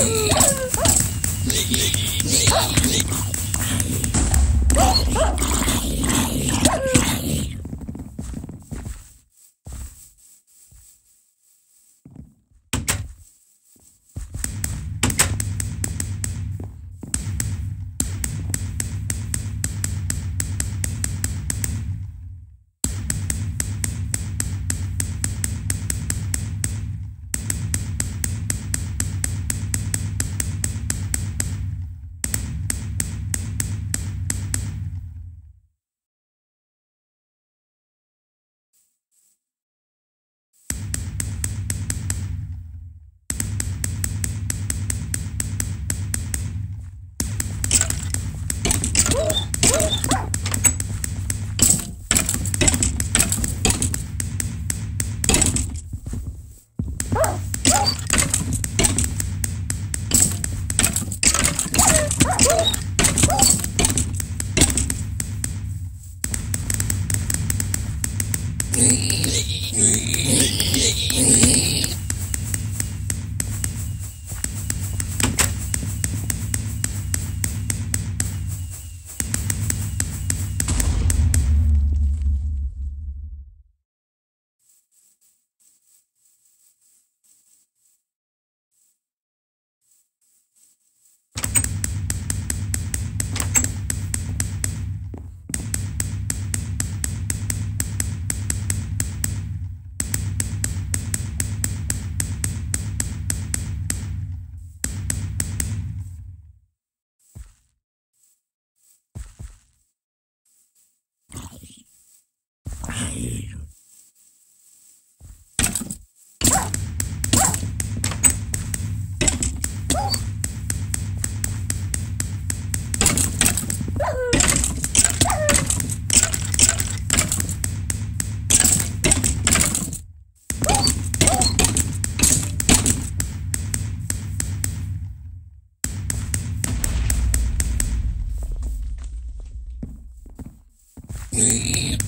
Yeah. Jair. Woo!